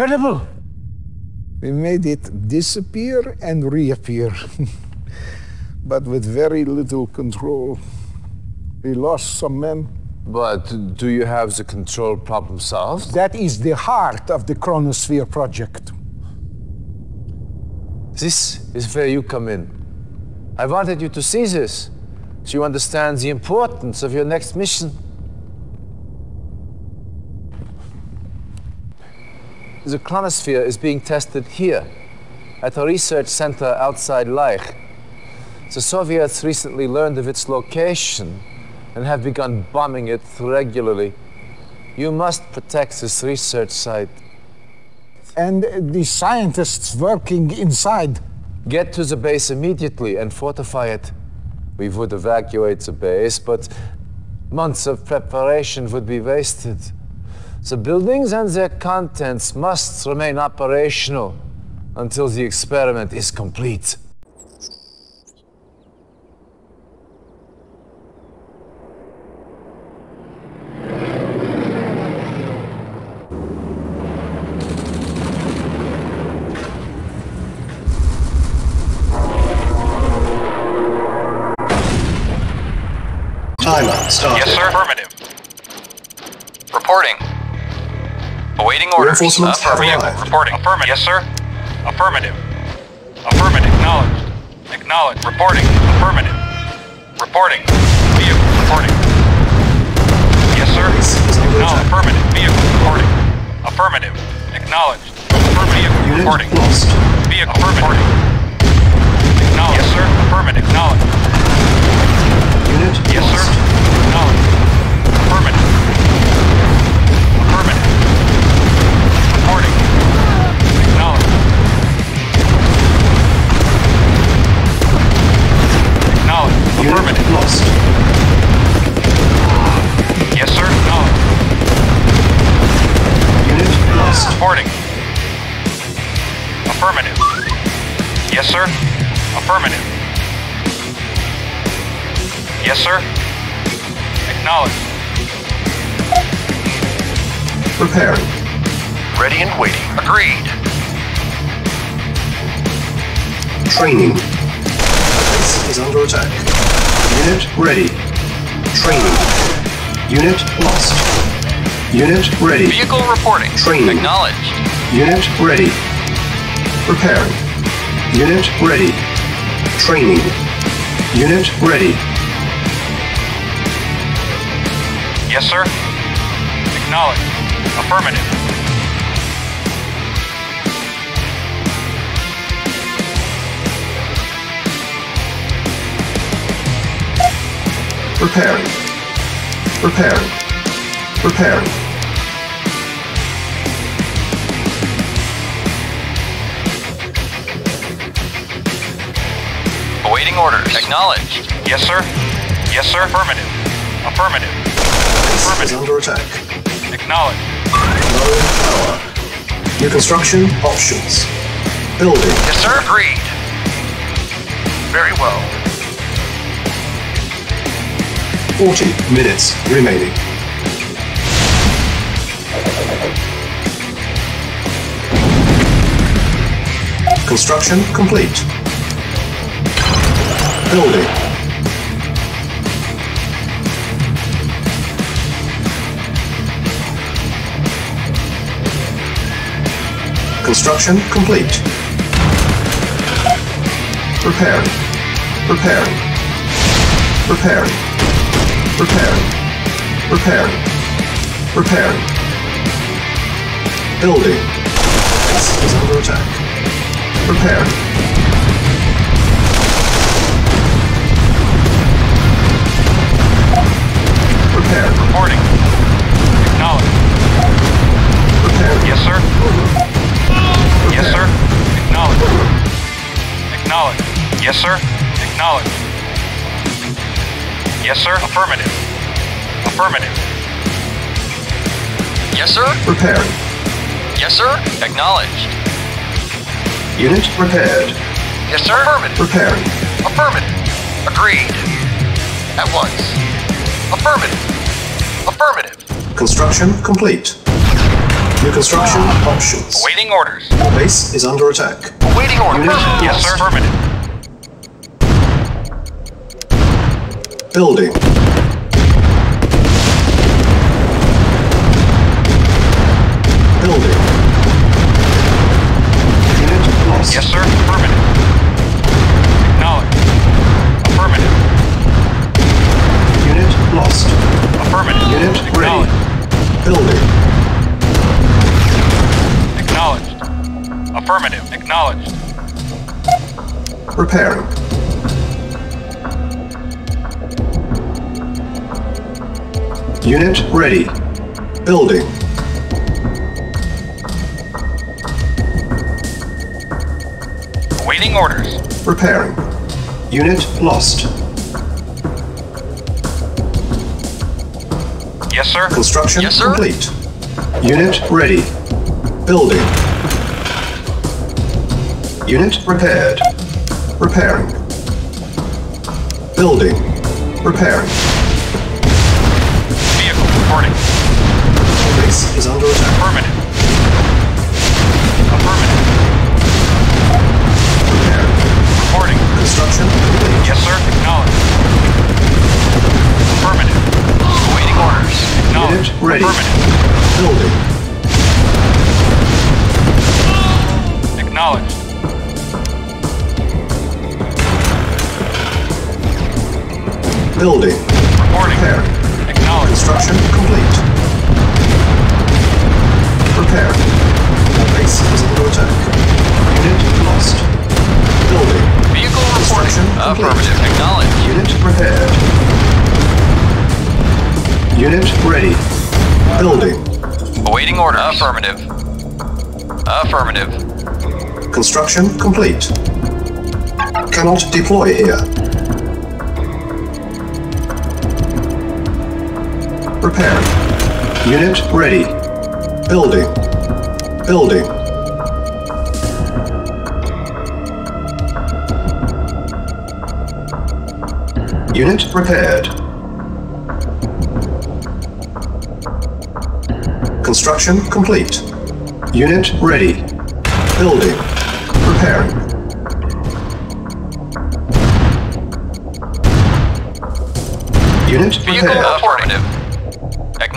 Incredible. We made it disappear and reappear, but with very little control. We lost some men. But do you have the control problem solved? That is the heart of the Chronosphere project. This is where you come in. I wanted you to see this, so you understand the importance of your next mission. The chronosphere is being tested here, at a research center outside Leich. The Soviets recently learned of its location and have begun bombing it regularly. You must protect this research site. And the scientists working inside. Get to the base immediately and fortify it. We would evacuate the base, but months of preparation would be wasted. The buildings and their contents must remain operational until the experiment is complete. Reinforcements have Affirmative. arrived. Reporting. Affirmative. Yes, sir. Affirmative. Affirmative. Acknowledged. Acknowledged. Reporting. Affirmative. Reporting. Vehicle. Reporting. Yes, sir. Base is under Acknowledged. Affirmative. Vehicle. Reporting. Affirmative. Acknowledged. Affirmative. Reporting. lost. Vehicle. Affirmative. Acknowledged. Yes, sir. Affirmative. Acknowledged. Unit Yes, sir. lost. Acknowledged. Yes, sir. Affirmative. Yes, sir. Acknowledged. Preparing. Ready and waiting. Agreed. Training. Base is under attack. Unit ready. Training. Unit lost. Unit ready. Vehicle reporting. Training. Acknowledged. Unit ready. Preparing. Unit ready. Training. Unit ready. Yes, sir. Acknowledged. Affirmative. Preparing. Preparing. Preparing. Awaiting orders. Acknowledged. Yes, sir. Yes, sir. Affirmative. Affirmative. Base is under attack. Acknowledged. Low power. New construction options. Building. Yes, sir. Agreed. Very well. 40 minutes remaining. Construction complete. Building. Construction complete. Preparing. Preparing. Preparing. Preparing. Preparing. Preparing. Building. Base is under attack. Preparing. Preparing. Reporting. Acknowledged. Preparing. Yes, sir. Yes, sir. Acknowledged. Acknowledged. Yes, sir. Acknowledged. Yes, sir. Affirmative. Affirmative. Yes, sir. Preparing. Yes, sir. Acknowledged. Unit prepared. Yes, sir. Affirmative. Preparing. Affirmative. Agreed. At once. Affirmative. Affirmative. Construction complete. New construction options. Awaiting orders. Your base is under attack. Waiting orders. Yes, sir. Affirmative. Building. Building. Repairing. Unit ready. Building. Awaiting orders. Repairing. Unit lost. Yes, sir. Construction Yes, sir. complete. Unit ready. Building. Unit repaired. Repairing. Building. Repairing. Vehicle reporting. Base is under attack. Affirmative. Affirmative. Repairing. Reporting. Construction complete. Yes, sir. Acknowledged. Affirmative. Awaiting orders. Acknowledged. Unit ready. Affirmative. Building. Acknowledged. Building. Reporting. Repairing. Acknowledged. Construction complete. Repairing. Base is under attack. Unit lost. Building. Vehicle reporting. Affirmative. Acknowledged. Unit repaired. Unit ready. Building. Awaiting order. Affirmative. Affirmative. Construction complete. Cannot deploy here. Repairing. Unit ready. Building. Building. Unit repaired. Construction complete. Unit ready. Building. Preparing. Unit Vehicle prepared.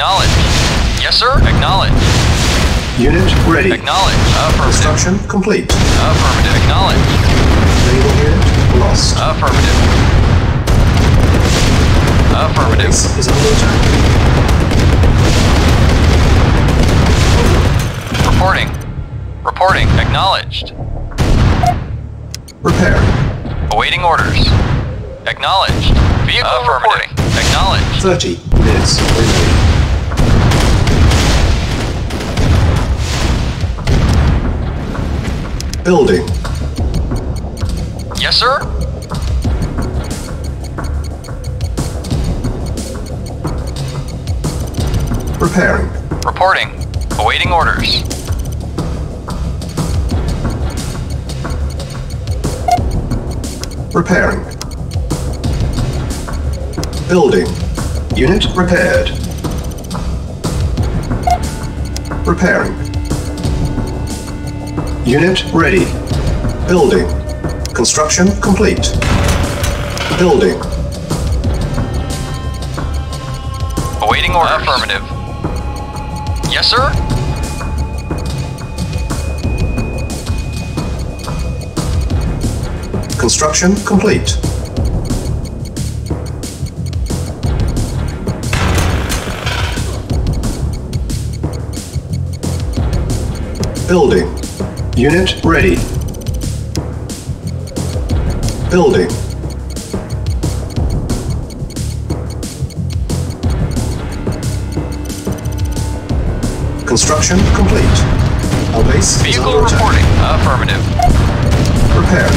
Affirmative. Acknowledged. Yes, sir. Acknowledged. Unit ready. Acknowledged. Affirmative. Construction complete. Affirmative. Acknowledged. Naval unit lost. Affirmative. Affirmative. Base is under attack. Reporting. Reporting. Acknowledged. Repairing. Awaiting orders. Acknowledged. Vehicle affirmative. Acknowledged. 30 minutes remaining. Building. Yes, sir. Repairing. Reporting. Awaiting orders. Repairing. Building. Unit repaired. Repairing. Unit ready. Building. Construction complete. Building. Awaiting orders. Affirmative. Yes, sir. Construction complete. Building. Unit ready. Building. Construction complete. Our base is Vehicle reporting. Affirmative. Prepare.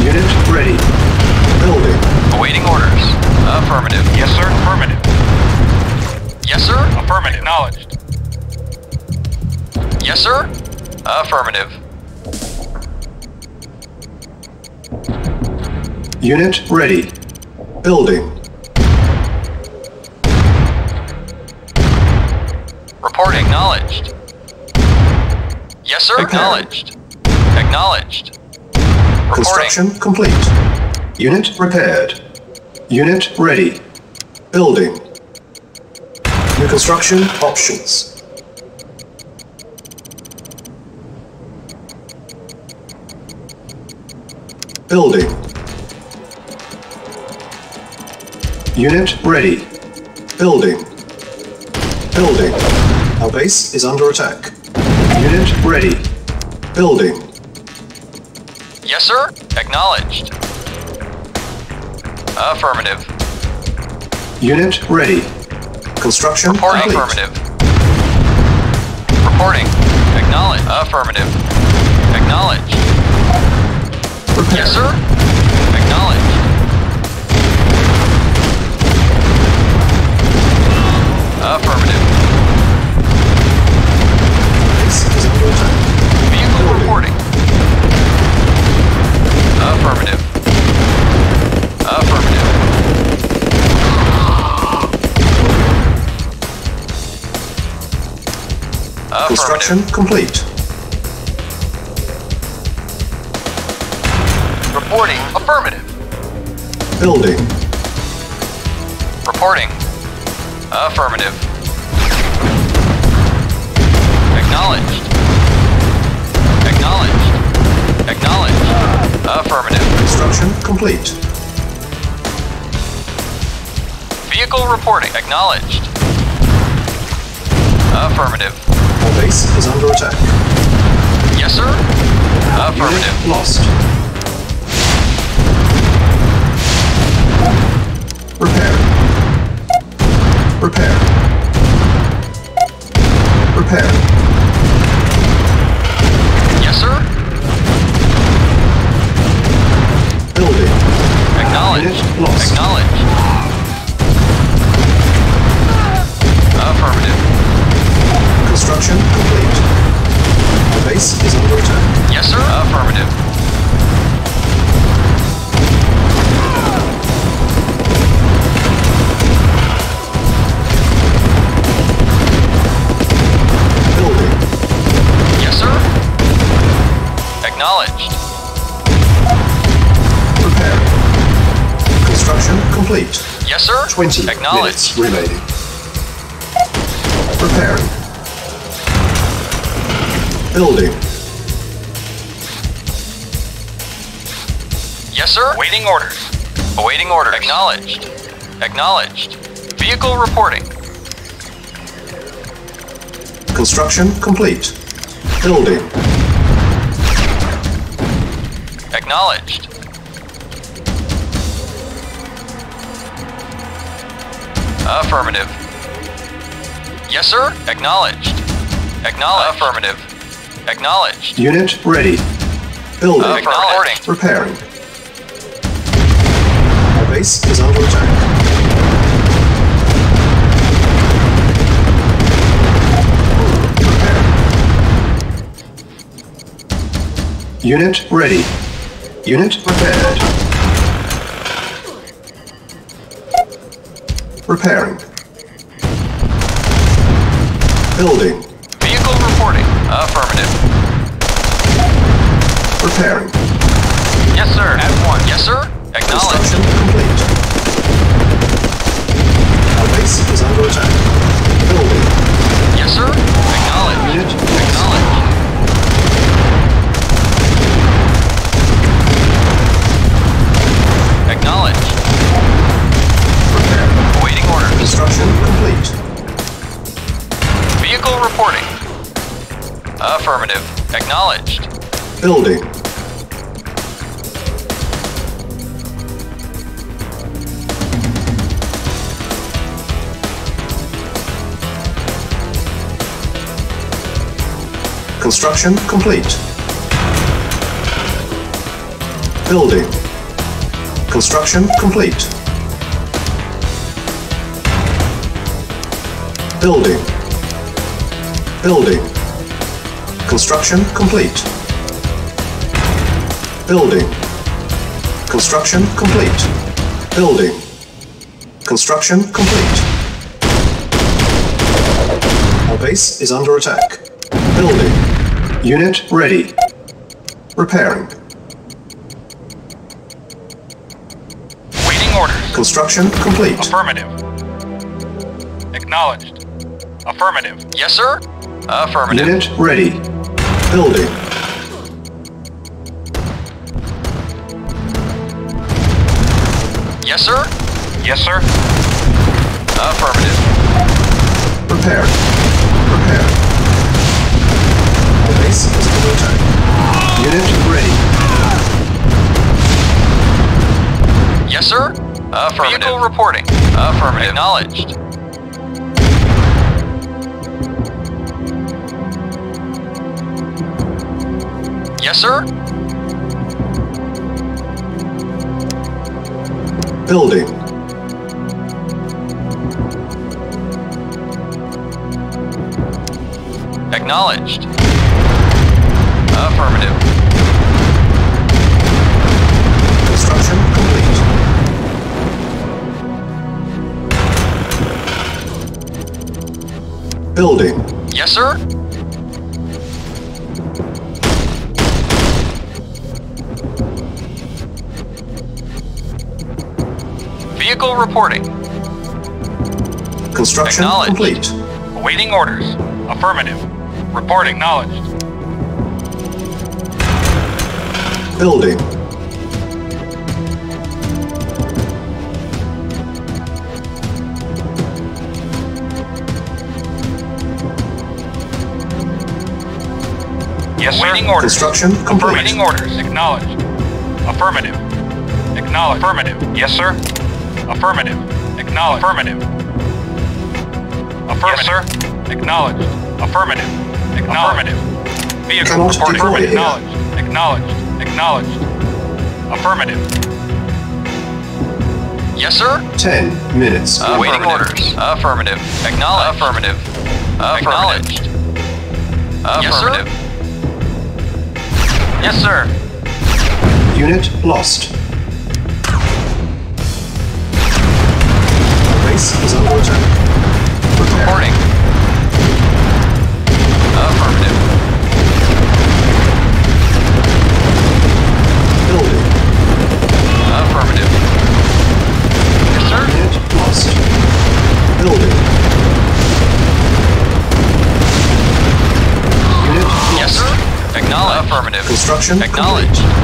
Unit ready. Building. Awaiting orders. Affirmative. Yes, sir. Affirmative. Yes, sir. Affirmative. Acknowledged. Yes, sir. Affirmative. Unit ready. Building. Report acknowledged. Yes, sir. Acknowledged. Acknowledged. Reporting. Construction complete. Unit repaired. Unit ready. Building. New construction options. Building. Unit ready. Building. Building. Our base is under attack. Unit ready. Building. Yes, sir. Acknowledged. Affirmative. Unit ready. Construction Reporting. complete. Affirmative. Reporting. Acknowledged. Affirmative. Acknowledged. Yes, sir. Acknowledged. Affirmative. Base is attack. Vehicle reporting. Affirmative. Affirmative. Construction complete. Building. Reporting. Affirmative. Acknowledged. Acknowledged. Acknowledged. Affirmative. Construction complete. Vehicle reporting. Acknowledged. Affirmative. Our base is under attack. Yes, sir. Affirmative. Unit lost. Repair. 20 Acknowledged. minutes remaining. Preparing. Building. Yes, sir. Waiting orders. Awaiting orders. Acknowledged. Acknowledged. Vehicle reporting. Construction complete. Building. Acknowledged. Affirmative. Yes, sir. Acknowledged. Acknowledged. Affirmative. Acknowledged. Unit ready. Building. Uh, Acknowledged. Repairing. Our base is under attack. Unit ready. Unit repaired. Repairing. Building. Vehicle reporting. Affirmative. Repairing. Yes, sir. At one. Yes, sir. Acknowledged. Construction complete. Our base is under attack. Building. Yes, sir. Acknowledged. Unit Construction complete. Vehicle reporting. Affirmative. Acknowledged. Building. Construction complete. Building. Construction complete. Building. Building. Construction complete. Building. Construction complete. Building. Construction complete. Our base is under attack. Building. Unit ready. Repairing. Waiting orders. Construction complete. Affirmative. Acknowledged. Affirmative. Yes, sir? Affirmative. Unit ready. Building. Yes, sir? Yes, sir? Affirmative. Repair. Repair. Our base is under attack. Unit ready. Yes, sir? Affirmative. Vehicle reporting. Affirmative. Acknowledged. Yes, sir? Building. Acknowledged. Affirmative. Construction complete. Building. Yes, sir? Vehicle reporting. Construction complete. Awaiting orders. Affirmative. Report acknowledged. Building. Yes, sir. Awaiting orders. Construction complete. Awaiting orders. Acknowledged. Affirmative. Acknowledged. Affirmative. Yes, sir. Affirmative. Acknowledged. Affirmative. Affirmative. Yes, sir. Acknowledged. Affirmative. Acknowledged. Vehicle Cannot reporting. deploy here. Acknowledged. Acknowledged. Acknowledged. Affirmative. Yes, sir. Ten minutes. Awaiting orders. Affirmative. Acknowledged. Affirmative. Acknowledged. Affirmative. Yes, sir. Unit lost. Is attack. Prepare. Reporting. Affirmative. Building. Affirmative. Yes, sir. Unit lost. Building. Unit lost. Yes, sir. Acknowledged. Affirmative. Construction Acknowledged. Repair.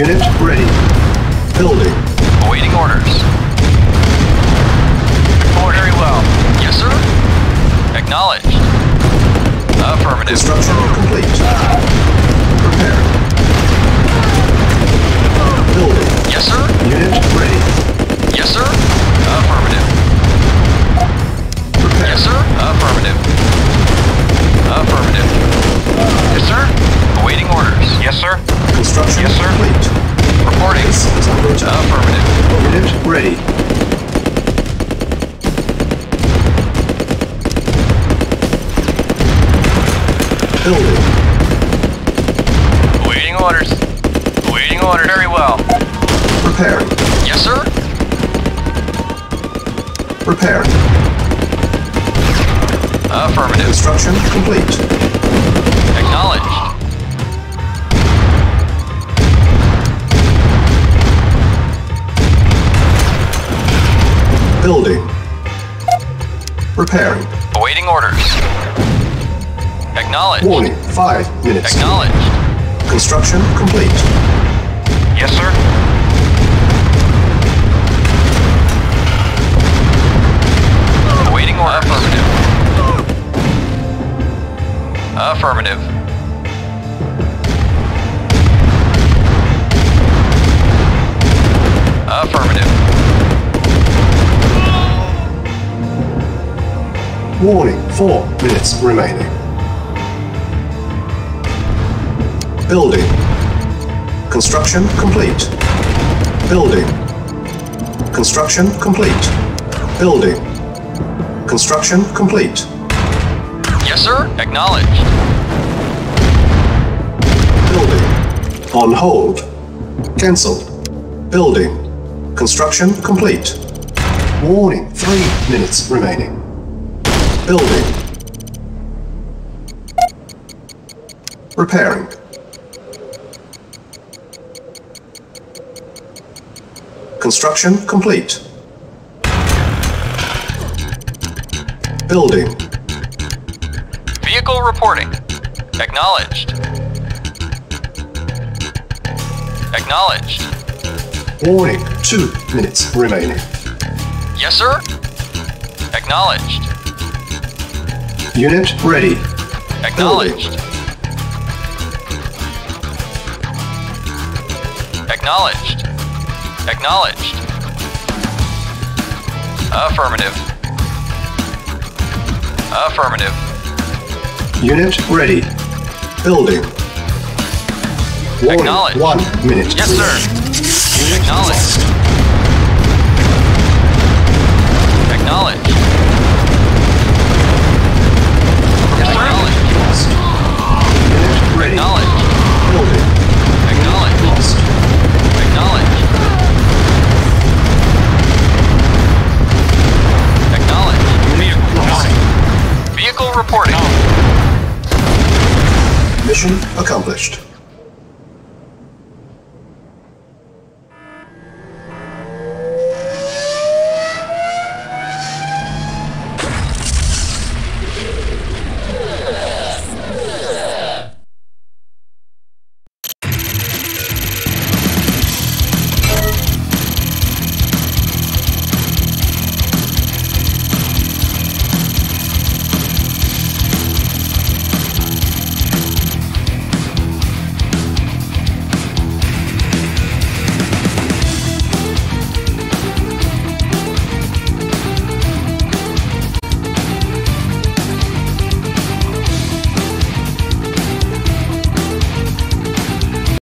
Attack. Unit ready. Building. Awaiting orders. Report very well. Yes, sir. Acknowledged. Affirmative. Construction complete. Prepare. Building. Yes, sir. Unit ready. Yes, sir. Affirmative. Prepare. Yes, sir. Affirmative. Affirmative. Yes, sir. Awaiting orders. Yes, sir. Construction Yes, sir. complete. Reporting. Base is under attack. Affirmative. Unit ready. Building. Awaiting orders. Awaiting orders. Very well. Preparing. Yes, sir. Preparing. Affirmative. Construction complete. Acknowledged. Building. Repairing. Awaiting orders. Acknowledged. Warning. Five minutes. Acknowledged. Construction complete. Yes, sir. Awaiting order. Affirmative. Affirmative. Affirmative. Warning. Four minutes remaining. Building. Construction complete. Building. Construction complete. Building. Construction complete. Yes, sir. Acknowledged. Building. On hold. Cancelled. Building. Construction complete. Warning, three minutes remaining. Building. Repairing. Construction complete. Building. Vehicle reporting. Acknowledged. Acknowledged. Warning, two minutes remaining. Yes, sir. Acknowledged. Unit ready. Acknowledged. Acknowledged. Acknowledged. Affirmative. Affirmative. Unit ready. Building. Warning, Acknowledged. One minute. Yes, sir. Acknowledged. Acknowledged. Mission accomplished.